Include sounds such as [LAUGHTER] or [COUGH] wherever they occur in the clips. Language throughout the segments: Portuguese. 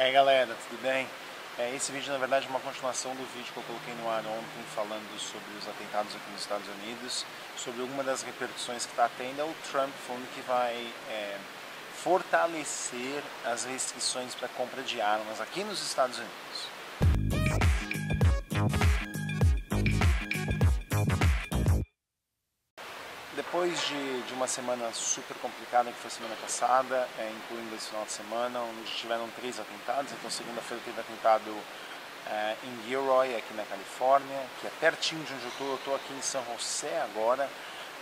aí galera, tudo bem? É, esse vídeo na verdade é uma continuação do vídeo que eu coloquei no ar ontem falando sobre os atentados aqui nos Estados Unidos, sobre alguma das repercussões que está tendo, é o Trump falando que vai é, fortalecer as restrições para compra de armas aqui nos Estados Unidos. Depois de, de, uma semana super complicada, que foi semana passada, é, incluindo esse final de semana, onde tiveram três atentados. Então, segunda-feira teve atentado é, em Gilroy, aqui na Califórnia, que é pertinho de onde eu estou. Eu estou aqui em São José agora.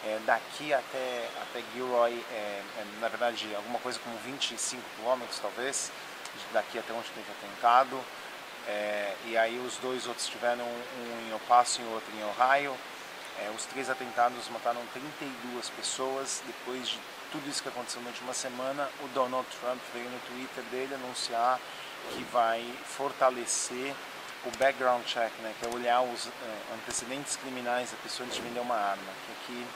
É, daqui até, até Gilroy, é, é, na verdade, alguma coisa como 25 quilômetros, talvez, daqui até onde teve atentado. É, e aí os dois outros tiveram um em El Paso e outro em Ohio. É, os três atentados mataram 32 pessoas. Depois de tudo isso que aconteceu na última semana, o Donald Trump veio no Twitter dele anunciar que vai fortalecer o background check, né, que é olhar os é, antecedentes criminais da pessoa antes de vender uma arma, que aqui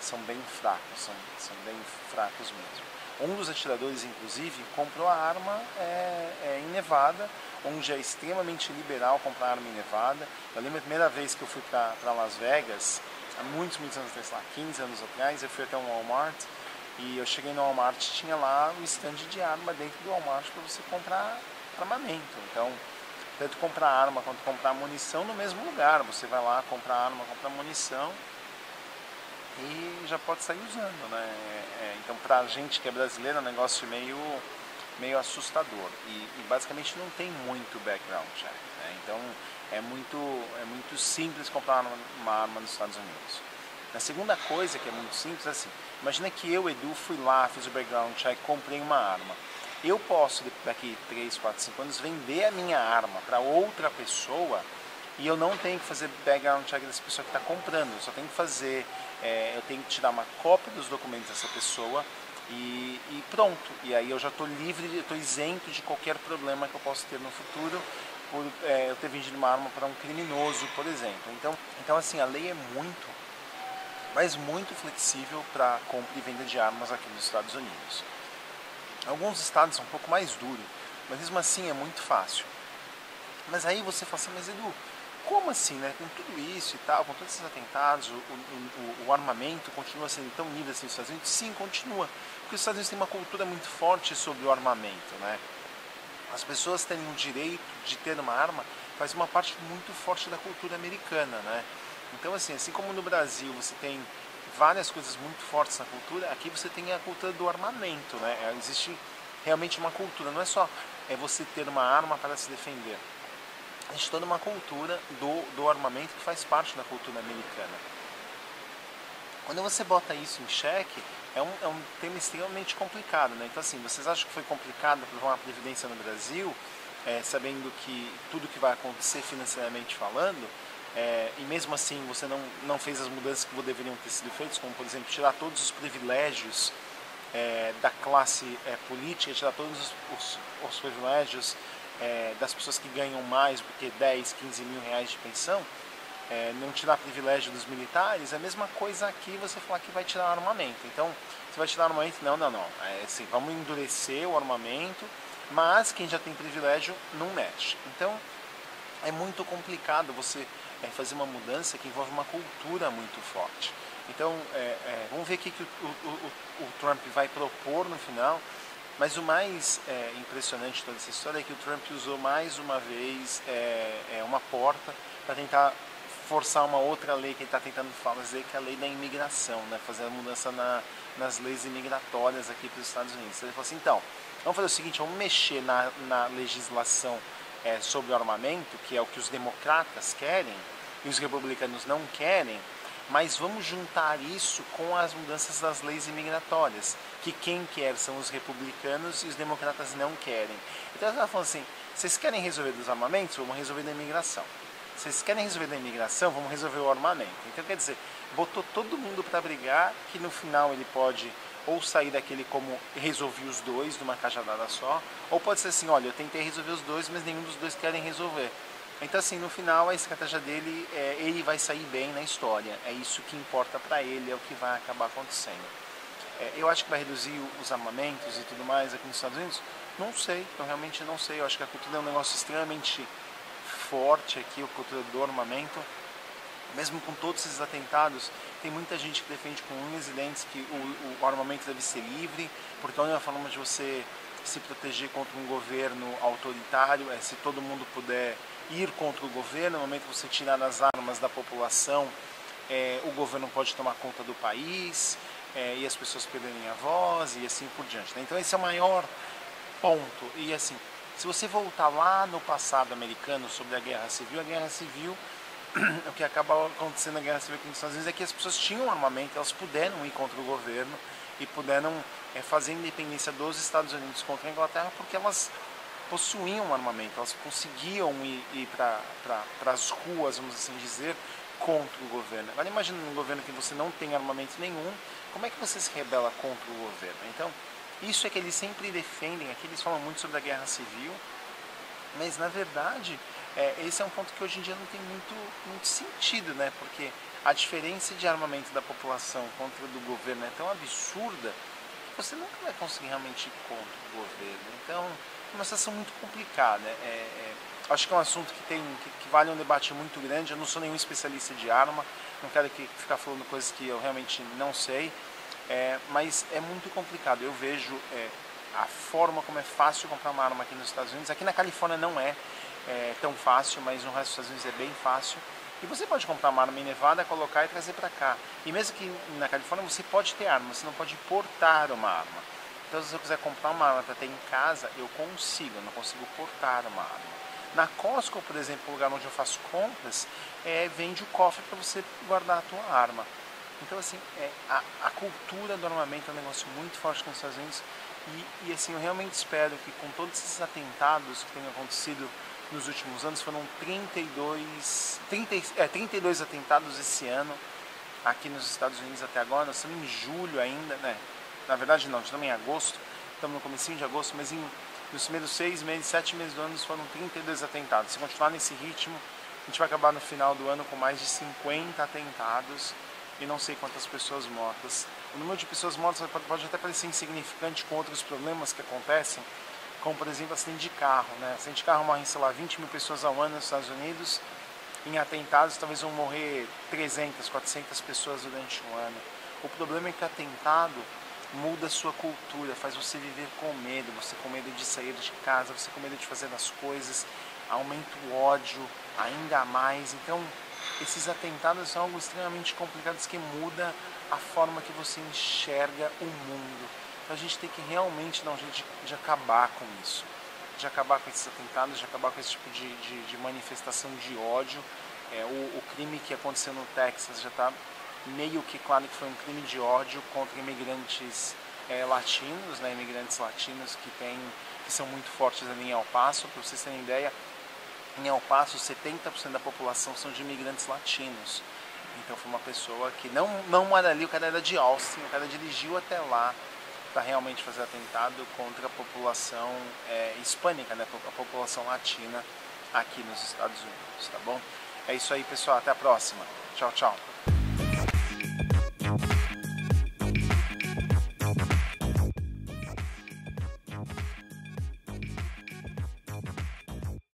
são bem fracos, são, são bem fracos mesmo. Um dos atiradores, inclusive, comprou a arma é, é, em Nevada, onde é extremamente liberal comprar arma em Nevada. Eu lembro a primeira vez que eu fui para Las Vegas, há muitos, muitos anos atrás, lá 15 anos atrás, eu fui até um Walmart e eu cheguei no Walmart tinha lá um stand de arma dentro do Walmart para você comprar armamento. Então, tanto comprar arma quanto comprar munição no mesmo lugar. Você vai lá comprar arma, comprar munição e já pode sair usando, né? É, então, para a gente que é brasileiro, é um negócio meio, meio assustador e, e basicamente não tem muito background check. Né? Então, é muito, é muito simples comprar uma arma nos Estados Unidos. A segunda coisa que é muito simples é assim: imagina que eu, Edu, fui lá, fiz o background check, comprei uma arma. Eu posso, daqui 3, 4, 5 anos, vender a minha arma para outra pessoa e eu não tenho que fazer background check dessa pessoa que está comprando, eu só tenho que fazer, é, eu tenho que tirar uma cópia dos documentos dessa pessoa e, e pronto. E aí eu já estou livre, estou isento de qualquer problema que eu possa ter no futuro por é, eu ter vendido uma arma para um criminoso, por exemplo. Então, então assim, a lei é muito, mas muito flexível para compra e venda de armas aqui nos Estados Unidos. Alguns estados são um pouco mais duro, mas mesmo assim é muito fácil. Mas aí você fala assim, mas Edu, como assim, né? Com tudo isso e tal, com todos esses atentados, o, o, o armamento continua sendo tão livre assim nos Estados Unidos? Sim, continua. Porque os Estados Unidos têm uma cultura muito forte sobre o armamento, né? As pessoas terem o direito de ter uma arma faz uma parte muito forte da cultura americana, né? Então, assim, assim como no Brasil você tem várias coisas muito fortes na cultura, aqui você tem a cultura do armamento, né? Existe realmente uma cultura, não é só é você ter uma arma para se defender existe toda uma cultura do, do armamento que faz parte da cultura americana. Quando você bota isso em xeque, é um, é um tema extremamente complicado. Né? Então, assim, vocês acham que foi complicado aprovar uma previdência no Brasil, é, sabendo que tudo que vai acontecer financeiramente falando, é, e mesmo assim você não, não fez as mudanças que deveriam ter sido feitas, como, por exemplo, tirar todos os privilégios é, da classe é, política, tirar todos os, os, os privilégios é, das pessoas que ganham mais do que 10, 15 mil reais de pensão, é, não tirar privilégio dos militares, é a mesma coisa aqui você falar que vai tirar armamento. Então, você vai tirar armamento? Não, não, não. É assim, vamos endurecer o armamento, mas quem já tem privilégio não mexe. Então, é muito complicado você é, fazer uma mudança que envolve uma cultura muito forte. Então, é, é, vamos ver o que, que o, o, o, Trump vai propor no final. Mas o mais é, impressionante de toda essa história é que o Trump usou mais uma vez é, é uma porta para tentar forçar uma outra lei que ele está tentando fazer, que é a lei da imigração, né? fazer a mudança na, nas leis imigratórias aqui para os Estados Unidos. Ele falou assim, então, vamos fazer o seguinte, vamos mexer na, na legislação é, sobre o armamento, que é o que os democratas querem, e os republicanos não querem, mas vamos juntar isso com as mudanças das leis imigratórias, que quem quer são os republicanos e os democratas não querem. Então ela falando assim: vocês querem resolver dos armamentos? Vamos resolver da imigração. Vocês querem resolver da imigração? Vamos resolver o armamento. Então quer dizer, botou todo mundo para brigar, que no final ele pode ou sair daquele como resolvi os dois numa cajadada só, ou pode ser assim: olha, eu tentei resolver os dois, mas nenhum dos dois querem resolver. Então, assim, no final, a estratégia dele, é, ele vai sair bem na história. É isso que importa para ele, é o que vai acabar acontecendo. É, eu acho que vai reduzir os armamentos e tudo mais aqui nos Estados Unidos? Não sei, eu realmente não sei. Eu acho que a cultura é um negócio extremamente forte aqui, a cultura do armamento. Mesmo com todos esses atentados, tem muita gente que defende com unhas e dentes que o, o armamento deve ser livre, porque a única forma de você se proteger contra um governo autoritário é se todo mundo puder ir contra o governo. No momento que você tirar as armas da população, é, o governo pode tomar conta do país é, e as pessoas perderem a voz e assim por diante. Né? Então esse é o maior ponto. E assim, se você voltar lá no passado americano sobre a guerra civil, a guerra civil, [CLEARS THROAT] o que acaba acontecendo na guerra civil aqui nos Estados Unidos é que as pessoas tinham armamento, elas puderam ir contra o governo e puderam é, fazer independência dos Estados Unidos contra a Inglaterra porque elas possuíam armamento, elas conseguiam ir, ir para as ruas, vamos assim dizer, contra o governo. Agora imagine um governo que você não tem armamento nenhum, como é que você se rebela contra o governo? Então, isso é que eles sempre defendem, aqui eles falam muito sobre a guerra civil, mas na verdade, é, esse é um ponto que hoje em dia não tem muito, muito sentido, né? Porque a diferença de armamento da população contra do governo é tão absurda que você nunca vai conseguir realmente ir contra o governo. Então, uma situação muito complicada. É, é, acho que é um assunto que, tem, que, que, vale um debate muito grande. Eu não sou nenhum especialista de arma, não quero que, ficar falando coisas que eu realmente não sei. É, mas é muito complicado. Eu vejo é, a forma como é fácil comprar uma arma aqui nos Estados Unidos. Aqui na Califórnia não é, é, tão fácil, mas no resto dos Estados Unidos é bem fácil. E você pode comprar uma arma em Nevada, colocar e trazer para cá. E mesmo que na Califórnia você pode ter arma, você não pode portar uma arma. Então se eu quiser comprar uma arma para ter em casa, eu consigo, eu não consigo portar uma arma. Na Costco, por exemplo, o lugar onde eu faço compras, é, vende o cofre para você guardar a tua arma. Então, assim, é, a, a, cultura do armamento é um negócio muito forte nos Estados Unidos e, e, assim, eu realmente espero que com todos esses atentados que têm acontecido nos últimos anos, foram 32, 30, é, 32 atentados esse ano aqui nos Estados Unidos até agora, nós estamos em julho ainda, né? Na verdade não, estamos em agosto, estamos no começo de agosto, mas em, nos primeiros seis meses, sete meses do ano foram 32 atentados. Se continuar nesse ritmo, a gente vai acabar no final do ano com mais de 50 atentados e não sei quantas pessoas mortas. O número de pessoas mortas pode até parecer insignificante com outros problemas que acontecem, como por exemplo acidente de carro. Né? Acidente de carro morrem, sei lá, 20 mil pessoas ao ano nos Estados Unidos. Em atentados talvez vão morrer 300, 400 pessoas durante um ano. O problema é que atentado muda a sua cultura, faz você viver com medo, você com medo de sair de casa, você com medo de fazer as coisas, aumenta o ódio ainda mais. Então, esses atentados são algo extremamente complicado que muda a forma que você enxerga o mundo. Então a gente tem que realmente dar um jeito de, de acabar com isso, de acabar com esses atentados, de acabar com esse tipo de, de, de manifestação de ódio. É, o, o, crime que aconteceu no Texas já está meio que claro que foi um crime de ódio contra imigrantes é, latinos, né, imigrantes latinos que, tem, que são muito fortes ali em El Paso. Para vocês terem ideia, em El Paso, 70% da população são de imigrantes latinos. Então foi uma pessoa que não, não era ali, o cara era de Austin, o cara dirigiu até lá para realmente fazer atentado contra a população é, hispânica, né, a população latina aqui nos Estados Unidos, tá bom? É isso aí, pessoal. Até a próxima. Tchau, tchau.